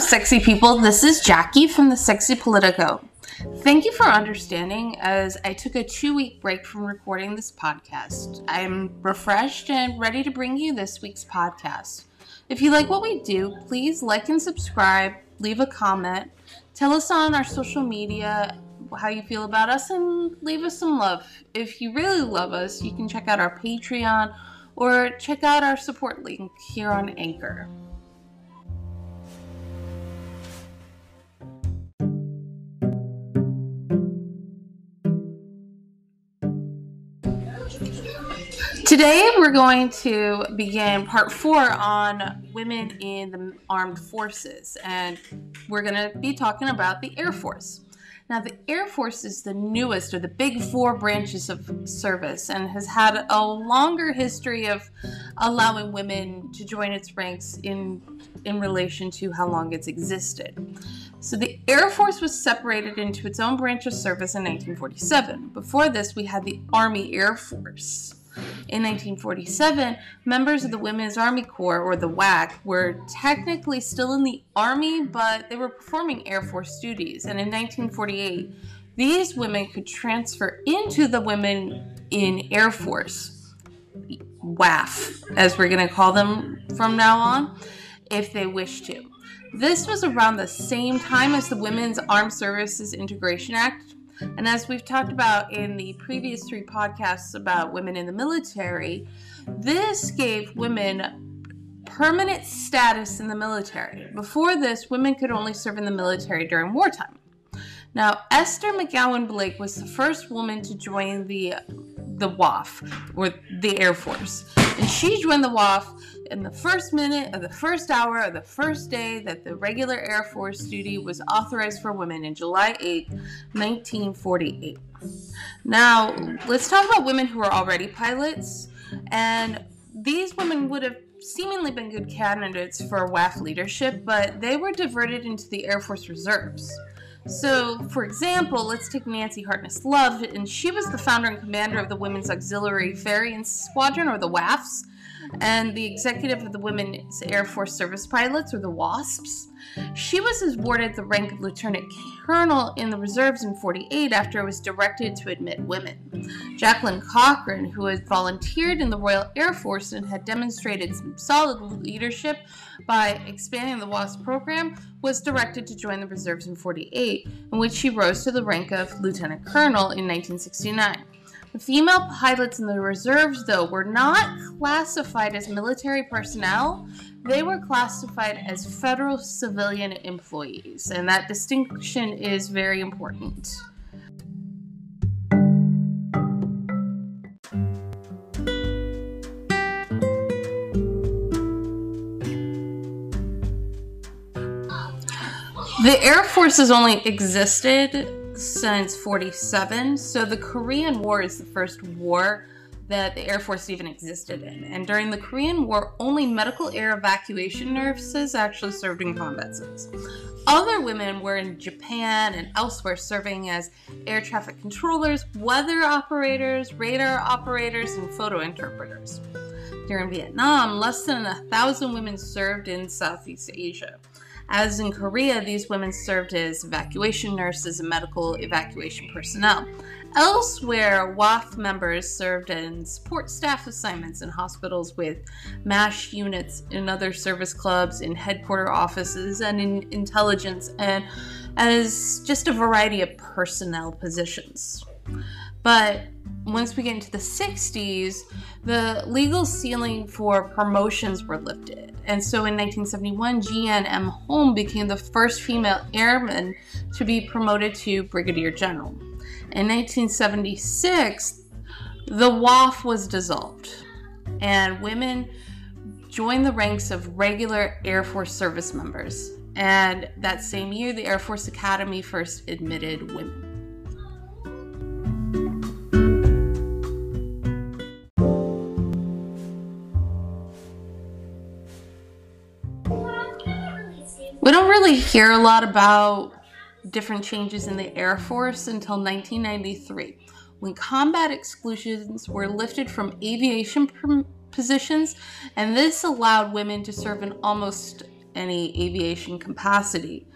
sexy people. This is Jackie from the Sexy Politico. Thank you for understanding as I took a two week break from recording this podcast. I'm refreshed and ready to bring you this week's podcast. If you like what we do, please like and subscribe, leave a comment, tell us on our social media how you feel about us, and leave us some love. If you really love us, you can check out our Patreon or check out our support link here on Anchor. Today, we're going to begin part four on women in the armed forces, and we're going to be talking about the Air Force. Now, the Air Force is the newest of the big four branches of service and has had a longer history of allowing women to join its ranks in, in relation to how long it's existed. So, the Air Force was separated into its own branch of service in 1947. Before this, we had the Army Air Force. In 1947, members of the Women's Army Corps, or the WAC, were technically still in the Army, but they were performing Air Force duties. And in 1948, these women could transfer into the Women in Air Force, WAF, as we're going to call them from now on, if they wish to. This was around the same time as the Women's Armed Services Integration Act and as we've talked about in the previous three podcasts about women in the military, this gave women permanent status in the military. Before this, women could only serve in the military during wartime. Now, Esther McGowan Blake was the first woman to join the the WAF or the Air Force, and she joined the WAF in the first minute of the first hour of the first day that the regular Air Force duty was authorized for women in July 8, 1948. Now, let's talk about women who are already pilots. And these women would have seemingly been good candidates for WAF leadership, but they were diverted into the Air Force Reserves. So, for example, let's take Nancy Harkness Love, and she was the founder and commander of the Women's Auxiliary Ferrying Squadron, or the WAFs, and the executive of the Women's Air Force Service Pilots, or the WASPs. She was awarded the rank of lieutenant colonel in the reserves in 48 after it was directed to admit women. Jacqueline Cochran, who had volunteered in the Royal Air Force and had demonstrated some solid leadership by expanding the WASP program, was directed to join the reserves in 48, in which she rose to the rank of lieutenant colonel in 1969. The female pilots in the reserves, though, were not classified as military personnel. They were classified as federal civilian employees, and that distinction is very important. The Air Force has only existed since 47. So the Korean War is the first war that the Air Force even existed in. And during the Korean War, only medical air evacuation nurses actually served in combat zones. Other women were in Japan and elsewhere serving as air traffic controllers, weather operators, radar operators, and photo interpreters. During Vietnam, less than a thousand women served in Southeast Asia. As in Korea, these women served as evacuation nurses and medical evacuation personnel. Elsewhere, WAF members served in support staff assignments in hospitals with MASH units, in other service clubs, in headquarter offices, and in intelligence, and as just a variety of personnel positions. But once we get into the 60s, the legal ceiling for promotions were lifted. And so in 1971, Jeanne M. Holm became the first female airman to be promoted to brigadier general. In 1976, the WAF was dissolved, and women joined the ranks of regular Air Force service members. And that same year, the Air Force Academy first admitted women. We don't really hear a lot about different changes in the Air Force until 1993, when combat exclusions were lifted from aviation positions, and this allowed women to serve in almost any aviation capacity.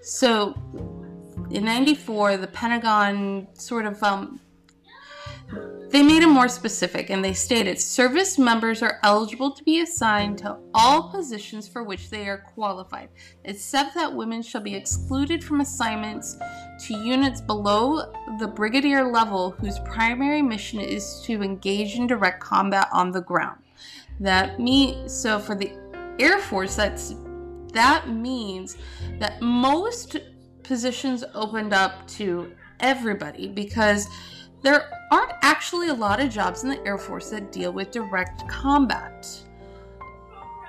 So in 94, the Pentagon sort of um, they made it more specific and they stated service members are eligible to be assigned to all positions for which they are qualified, except that women shall be excluded from assignments to units below the brigadier level whose primary mission is to engage in direct combat on the ground. That means so for the Air Force that's that means that most positions opened up to everybody because there aren't actually a lot of jobs in the Air Force that deal with direct combat.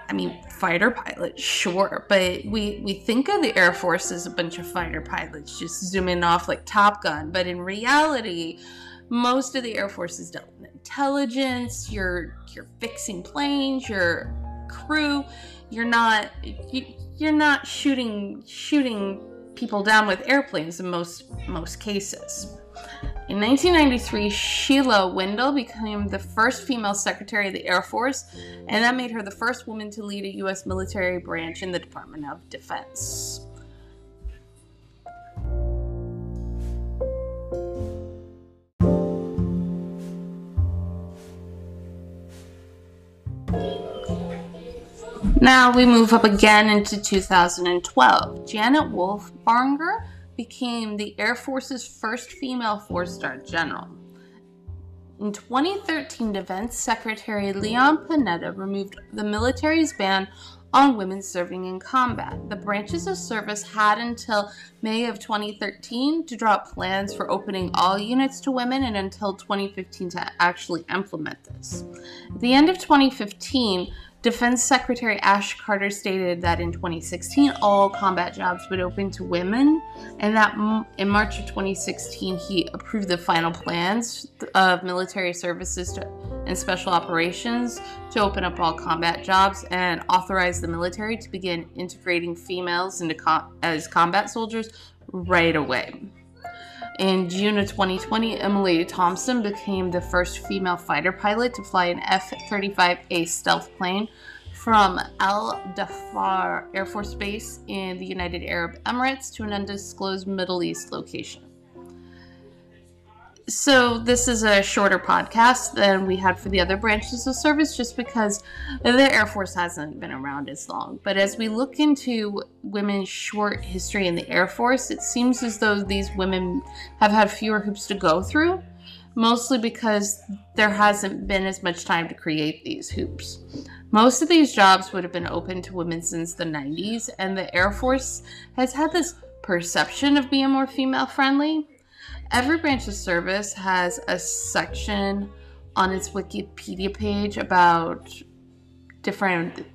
I mean, fighter pilots, sure, but we, we think of the Air Force as a bunch of fighter pilots just zooming off like Top Gun, but in reality, most of the Air Force is dealt with intelligence, you're you're fixing planes, your crew, you're not you, you're not shooting shooting people down with airplanes in most most cases. In 1993, Sheila Widnall became the first female Secretary of the Air Force, and that made her the first woman to lead a U.S. military branch in the Department of Defense. Now we move up again into 2012. Janet Wolfenbarger became the Air Force's first female four star general. In 2013, Defense Secretary Leon Panetta removed the military's ban on women serving in combat. The branches of service had until May of 2013 to draw up plans for opening all units to women and until 2015 to actually implement this. At the end of 2015, Defense Secretary Ash Carter stated that in 2016 all combat jobs would open to women, and that in March of 2016 he approved the final plans of military services to, and special operations to open up all combat jobs and authorize the military to begin integrating females into as combat soldiers right away. In June of 2020, Emily Thompson became the first female fighter pilot to fly an F 35A stealth plane from Al Dhafra Air Force Base in the United Arab Emirates to an undisclosed Middle East location. So, this is a shorter podcast than we had for the other branches of service just because the Air Force hasn't been around as long. But as we look into women's short history in the Air Force, it seems as though these women have had fewer hoops to go through, mostly because there hasn't been as much time to create these hoops. Most of these jobs would have been open to women since the 90s, and the Air Force has had this perception of being more female friendly. Every branch of service has a section on its Wikipedia page about different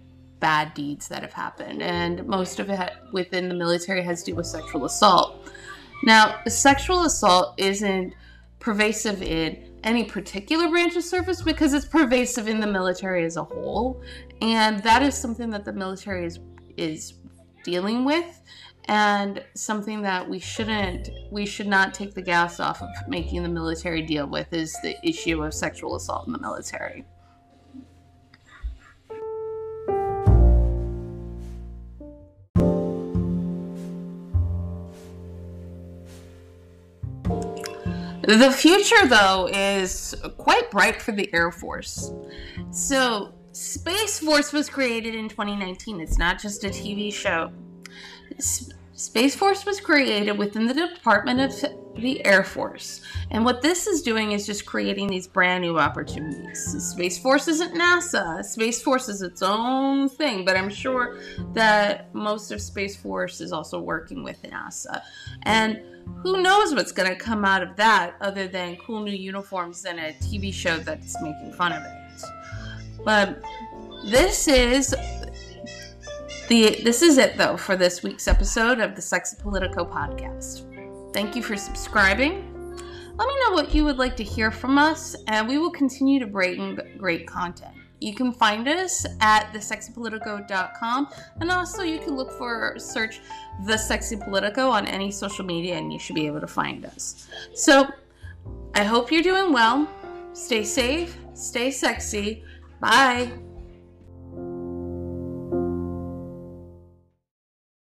bad deeds that have happened, and most of it within the military has to do with sexual assault. Now, sexual assault isn't pervasive in any particular branch of service because it's pervasive in the military as a whole, and that is something that the military is is dealing with and something that we shouldn't we should not take the gas off of making the military deal with is the issue of sexual assault in the military. The future, though, is quite bright for the Air Force. So, Space Force was created in 2019. It's not just a TV show. Space Force was created within the Department of the Air Force. And what this is doing is just creating these brand new opportunities. Space Force isn't NASA. Space Force is its own thing, but I'm sure that most of Space Force is also working with NASA. And who knows what's going to come out of that other than cool new uniforms and a TV show that's making fun of it. But this is the this is it though for this week's episode of the Sexy Politico podcast. Thank you for subscribing. Let me know what you would like to hear from us, and we will continue to bring great content. You can find us at thesexypolitico.com, and also you can look for search the Sexy Politico on any social media, and you should be able to find us. So, I hope you're doing well. Stay safe, stay sexy. Bye.